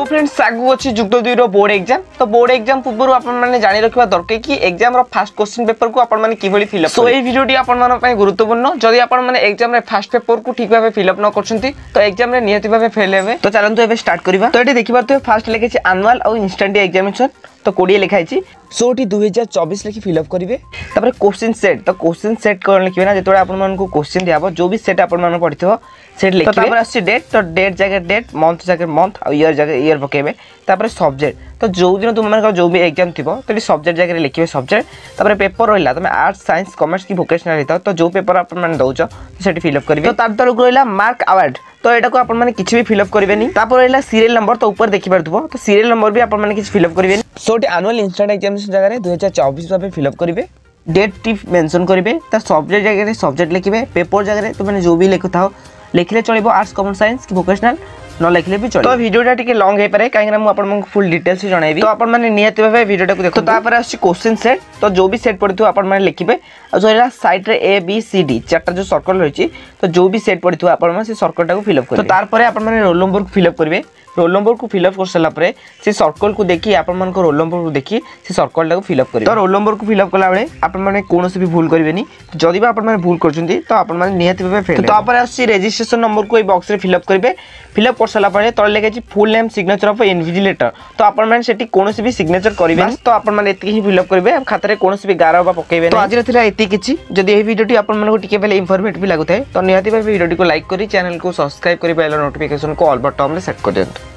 তো ଫ୍ରେଣ୍ଡସ୍ ଆଗକୁ ଅଛି ଯୁକ୍ତ ଦୁଇର ବୋର୍ଡ଼ ଏକ୍ଜାମ୍ ତ ବୋର୍ଡ଼ ଏକ୍ଜାମ୍ ପୂର୍ବରୁ ଆପଣମାନେ ଜାଣି ରଖିବା ଦରକାର କି ଏକ୍ଜାମ୍ର ଫାଷ୍ଟ କୋଶ୍ଚିନ୍ ପେପରକୁ ଆପଣମାନେ କିଭଳି ଫିଲ୍ଅପ୍ ସୋ ଏହି ଭିଡ଼ିଓଟି ଆପଣମାନଙ୍କ ପାଇଁ ଗୁରୁତ୍ୱପୂର୍ଣ୍ଣ ଯଦି ଆପଣମାନେ ଏକ୍ଜାମ୍ରେ ଫାଷ୍ଟ ପେପରକୁ ଠିକ୍ ଭାବେ ଫିଲ୍ଅପ୍ ନ କରୁଛନ୍ତି ତ ଏକ୍ଜାମ୍ରେ ନିହାତି ଭାବେ ଫେଲ୍ ହେବେ ତ ଚାଲନ୍ତୁ ଏବେ ଷ୍ଟାର୍ଟ କରିବା ତ ଏଠି ଦେଖିପାରୁଥିବେ ଫାଷ୍ଟ ଲେଖିଛି ଆନୁଆଲ୍ ଆଉ ଇନଷ୍ଟାଣ୍ଟ ଏକ୍ଜାମିନେସନ୍ ତ କୋଡ଼ିଏ ଲେଖା ହେଇଛି ଷୋହଟି ଦୁଇ ଚବିଶ ଲେଖି ଫିଲ୍ଅପ୍ କରିବେ ତାପରେ କୋଶ୍ଚିନ୍ ସେଟ୍ ତ କୋଶ୍ଚିନ୍ ସେଟ୍ କ'ଣ ଲେଖିବେ ନା ଯେତେବେଳେ ଆପଣମାନଙ୍କୁ କୋଶ୍ଚିନ୍ ଦିଆହେବ ଯେଉଁ ବି ସେଟ୍ ଆପଣମାନଙ୍କୁ ପଡ଼ିଥିବ ସେଟ୍ ଲେଖିବେ ତାପରେ ଆସୁଛି ଡେଟ୍ ତ ଡେଟ୍ ଜାଗାରେ ଡେଟ୍ ମନ୍ଥ ଜାଗାରେ ମନ୍ଥ ଆଉ ଇୟର୍ ଜାଗାରେ ଇୟର୍ ପକାଇବେ ତାପରେ ସବଜେକ୍ଟ ତ ଯେଉଁଦିନ ତୁମମାନଙ୍କର ଯେଉଁ ବି ଏକ୍ଜାମ୍ ଥିବ ତ ଏଠି ସବଜେକ୍ଟ ଜାଗାରେ ଲେଖିବେ ସବଜେକ୍ଟ ତାପରେ ପେପର ରହିଲା ତୁମେ ଆର୍ଟ୍ସ ସାଇନ୍ସ କମର୍ସ କି ଭୋକେସନାଲ୍ ହେଇଥାଉ ତ ଯେଉଁ ପେପର ଆପଣମାନେ ଦେଉଛ ସେଠି ଫିଲ୍ଅପ୍ କରିବେ ତ ତା ତରଫରୁ ରହିଲା ମାର୍କ ଆୱାର୍ଡ଼ তো এটা কো আপন মানে কিছি ভি ফিল আপ করিবে নি তাপর এলা সিরিয়াল নাম্বার তো উপর দেখি পারতো তো সিরিয়াল নাম্বার ভি আপন মানে কিছি ফিল আপ করিবে নি সটি অ্যানুয়াল ইনস্ট্যান্ট এক্সামিনেশন জায়গা রে 2024 ভাবে ফিল আপ করিবে ডেট টি মেনশন করিবে তা সাবজেক্ট জায়গা রে সাবজেক্ট লিখিবে পেপার জায়গা রে তো মানে জো ভি লিখুতাও লিখিলে চলিবো আর্টস কম্পিউটার সায়েন্স কি ভোকেশনাল ନ ଲେଖିଲେ ବି ଚଳିବ ତ ଭିଡ଼ିଓଟା ଟିକେ ଲଙ୍ଗ ହେଇପାରେ କାହିଁକିନା ମୁଁ ଆପଣଙ୍କୁ ଫୁଲ୍ ଡିଟେଲ୍ସ ଜଣାଇବି ତ ଆପଣମାନେ ନିହାତି ଭାବେ ଭିଡ଼ିଓଟାକୁ ଦେଖନ୍ତୁ ତାପରେ ଆସୁଛି କୋଶ୍ଚିନ୍ ସେଟ୍ ତ ଯେଉଁ ବି ସେଟ୍ ପଡ଼ିଥିବ ଆପଣମାନେ ଲେଖିବେ ଆଉ ରହିଲା ସାଇଡ଼୍ରେ ଏ ବି ସି ଡି ଚାରିଟା ଯେଉଁ ସର୍କଲ୍ ରହିଛି ତ ଯେଉଁ ବି ସେଟ୍ ପଡ଼ିଥିବ ଆପଣମାନେ ସେ ସର୍କଲ୍ଟାକୁ ଫିଲ୍ଅପ୍ କରିବେ ତ ତାପରେ ଆପଣମାନେ ରୋଲ୍ ନମ୍ବରକୁ ଫିଲ୍ଅପ୍ କରିବେ रोल नंबर को फिलअप कर सारापर से सर्कल को देखिए आप रोल नंबर को देखिए से सर्कल टाक फिलअप करेंगे तो रोल नंबर को फिलअप कलाबाद आपसे भी भूल करेंगे नहीं जदि आपने भूल कर तो आपति भाव फिल तो आपजिट्रेसन नंबर को बक्स में फिलअप करेंगे फिलअप कर सारापर तले लिखा है full name signature of invigilator तो आपने कौन भी सिग्नेचर करेंगे तो आपने ये फिलअप करेंगे खाते कौन भी गार पकेबे तो आज ये किसी जदि ये भिडियो आपके पहले इनफर्मेट भी लगुता है तो निहत भाव भिडियो को लाइक कर चैनल को सब्सक्राइब कर नोटिफिकेशन को अल्ब टर्म सेट कर दिखाँ